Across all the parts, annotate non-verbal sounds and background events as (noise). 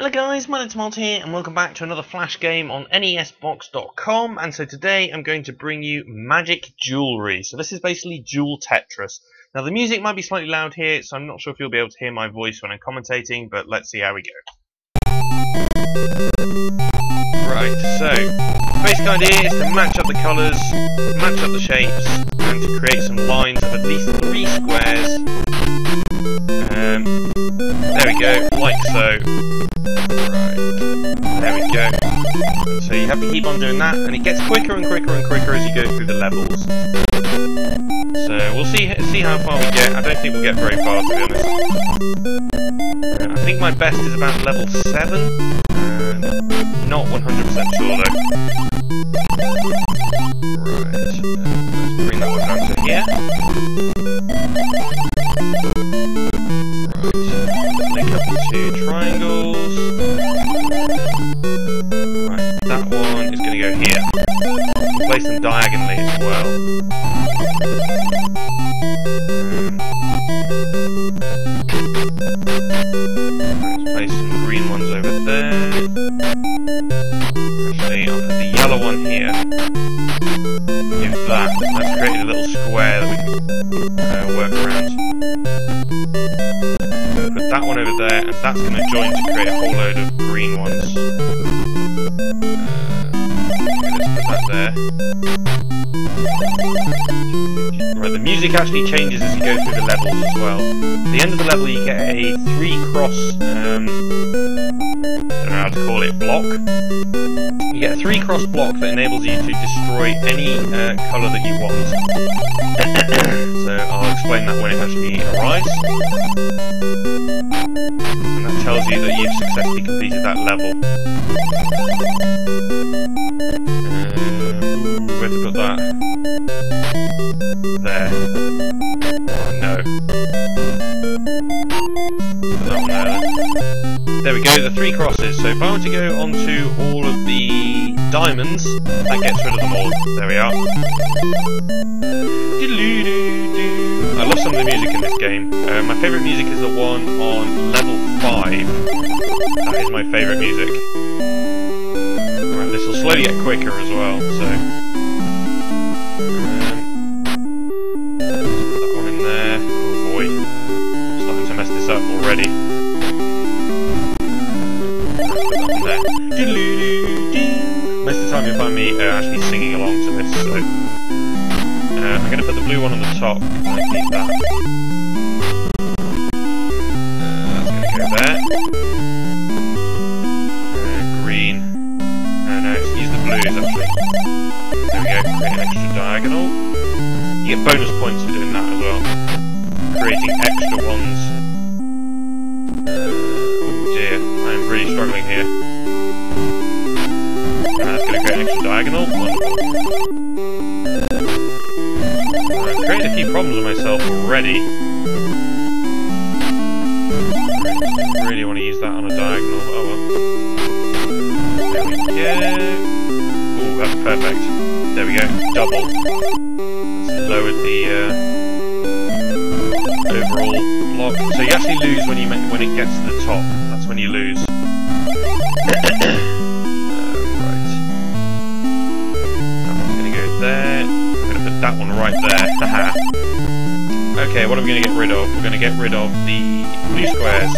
Hello guys, my name's Malt here and welcome back to another Flash game on NESBox.com and so today I'm going to bring you Magic Jewelry. So this is basically Jewel Tetris. Now the music might be slightly loud here so I'm not sure if you'll be able to hear my voice when I'm commentating but let's see how we go. Right, so basic idea is to match up the colours, match up the shapes and to create some lines of at least three squares. Um, there we go, like so. Right. There we go. So you have to keep on doing that, and it gets quicker and quicker and quicker as you go through the levels. So we'll see see how far we get. I don't think we'll get very far, to be honest. Uh, I think my best is about level 7. Uh, not 100% sure, though. Right. Let's bring that one down to here. Place them diagonally as well. Let's place some green ones over there. Actually, I'll put the yellow one here. Do that. That's created a little square that we can uh, work around. Put that one over there, and that's going to join to create a whole load of green ones. Right, the music actually changes as you go through the levels as well. At the end of the level you get a three cross, um, I don't know how to call it, block. You get a three cross block that enables you to destroy any uh, colour that you want. (coughs) so I'll explain that when it actually arrives. And that tells you that you've successfully completed that level. Um, where to put that? There. No. There we go, the three crosses. So if I were to go onto all of the diamonds, that gets rid of them all. There we are. I love some of the music in this game. Uh, my favourite music is the one on level 5. That is my favourite music. Right, this will slowly get quicker as well, so... actually singing along to this, so... Uh, I'm going to put the blue one on the top. Extra diagonal. Wonderful. I've created a few problems with myself already. Really want to use that on a diagonal. Oh well. There we go. Oh, that's perfect. There we go. Double. Lowered the uh, overall block. So you actually lose when you make, when it gets to the top. That's when you lose. That one right there. Okay, what are we going to get rid of? We're going to get rid of the blue squares.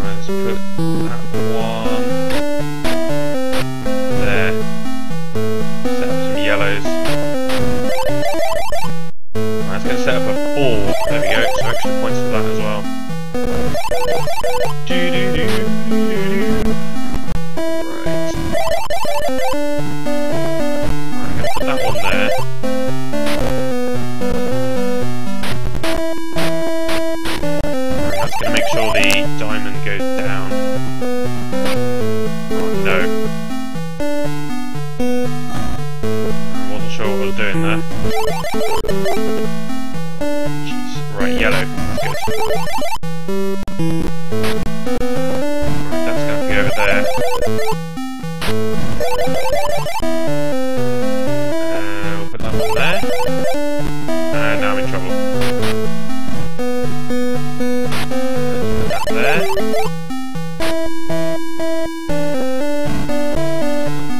Right, let's put there.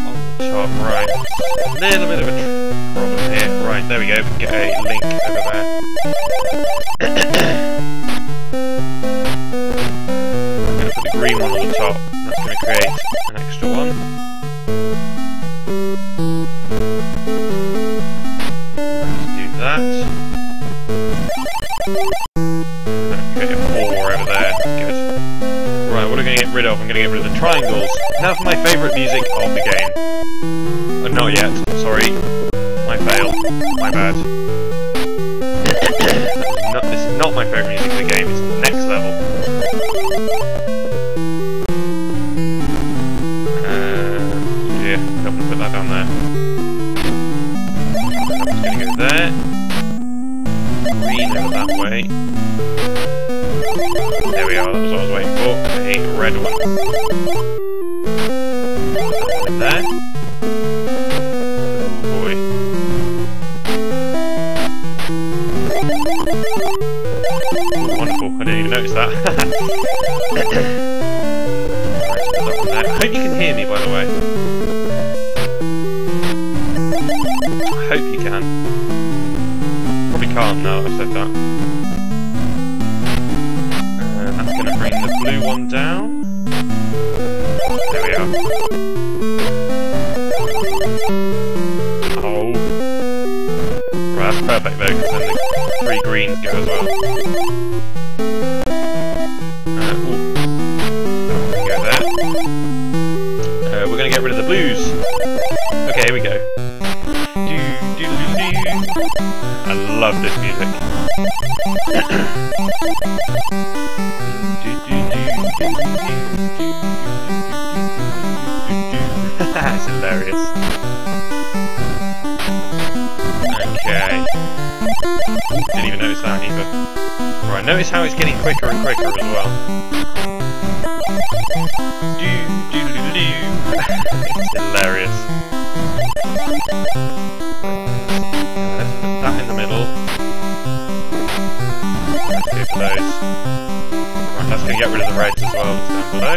On the top, right. A little bit of a problem here. Right, there we go. Get a link get rid of? I'm to get rid of the triangles. Now for my favourite music of the game. Uh, not yet, sorry. My fail. My bad. (coughs) this is not my favourite music of the game, it's red one. That in there. Oh boy. Wonderful, I didn't even notice that. (laughs) That. I hope you can hear me, by the way. Perfect though, because then the three greens go as well. Uh, ooh. Go there. Uh, we're going to get rid of the blues. Okay, here we go. I love this music. (clears throat) even notice that either. Right, notice how it's getting quicker and quicker as well. Do, do, do, do, (laughs) it's hilarious. Let's put that in the middle. Let's those. Right, that's going to get rid of the reds as well down below.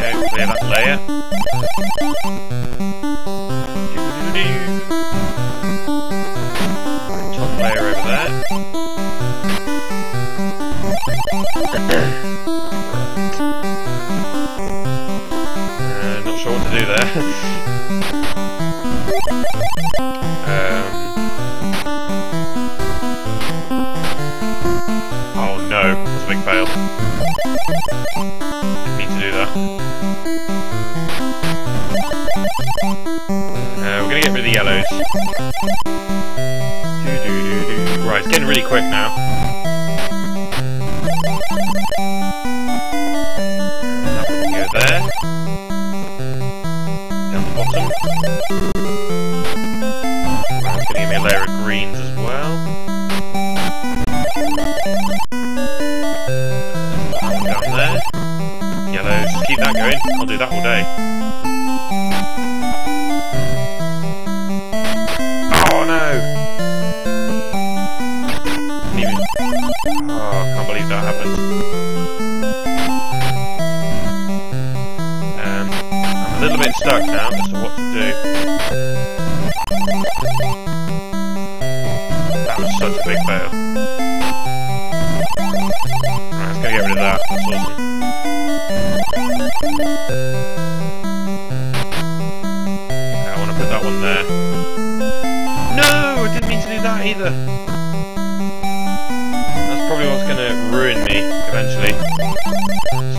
Go, clear that layer. (coughs) Uh, not sure what to do there. (laughs) Really quick now. Little bit stuck now as to what to do. That was such a big fail. Right, let's go get rid of that. That's awesome. I want to put that one there. No, I didn't mean to do that either. That's probably what's going to ruin me eventually.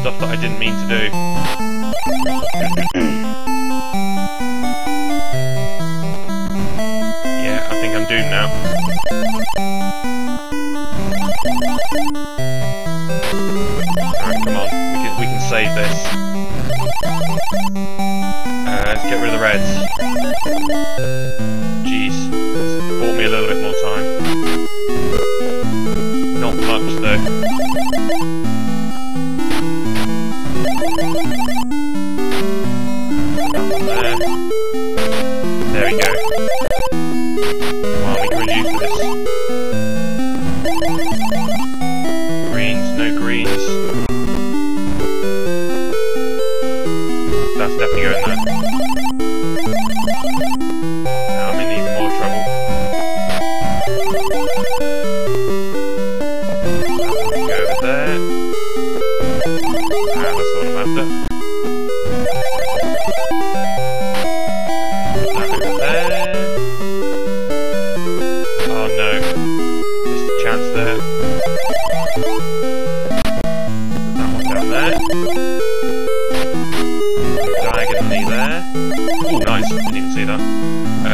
Stuff that I didn't mean to do. Think I'm doomed now. Alright, come on. We can, we can save this. Uh, let's get rid of the reds. Jeez.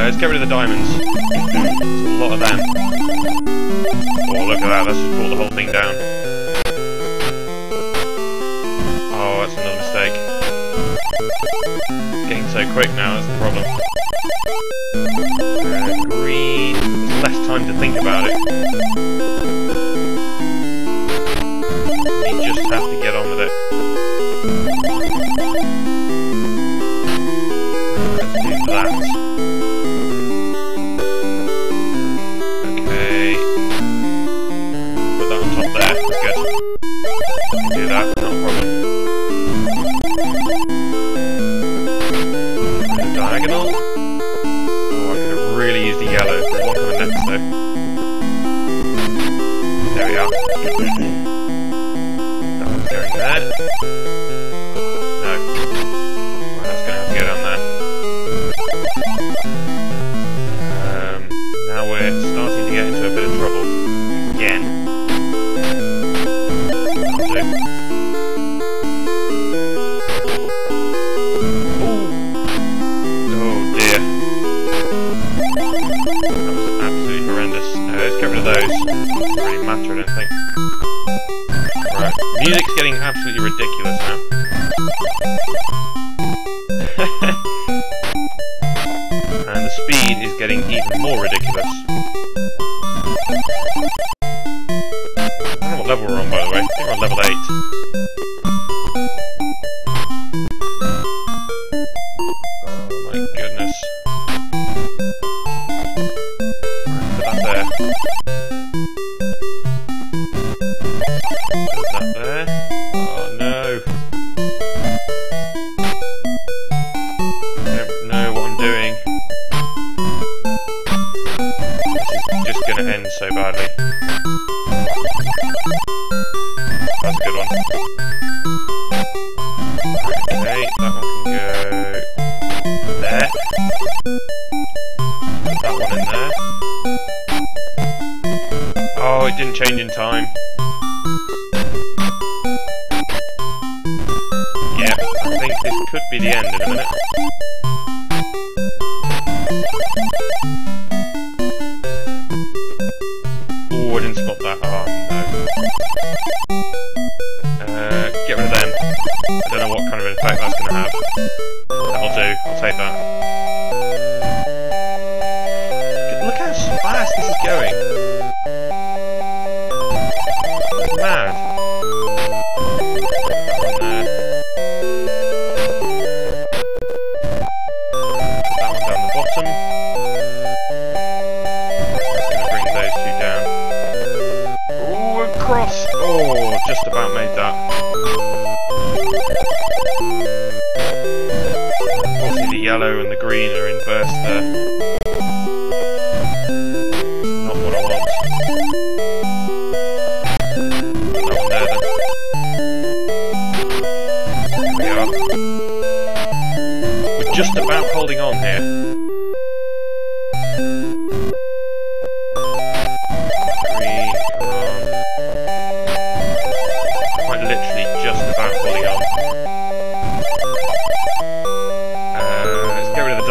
let's get rid of the diamonds. a lot of them. Oh, look at that, that's just brought the whole thing down. Oh, that's another mistake. Getting so quick now, that's the problem. Uh, green. There's less time to think about it. it. Um, now we're starting to get into a bit of trouble. Again. Oh dear. That was absolutely horrendous. Now let's get rid of those. Doesn't really matter, I don't think. Right. Music's getting absolutely ridiculous. speed is getting even more ridiculous. I don't know what level we're on, by the way. I think we're on level 8. end so badly. That's a good one. Okay, that one can go there. That one in there. Oh, it didn't change in time. impact that's going to have.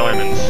diamonds.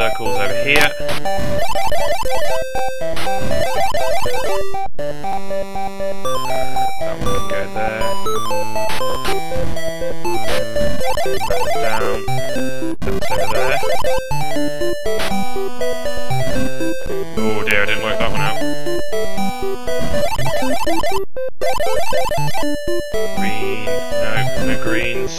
Circles over here. That one can go there. Down. There. Oh dear, I didn't work that one out. Green. No, no greens.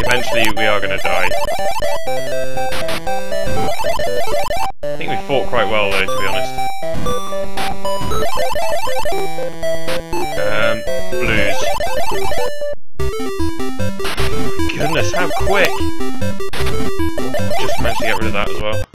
Eventually we are going to die. I think we fought quite well though, to be honest. Um, blues. Goodness, how quick! Just managed to get rid of that as well.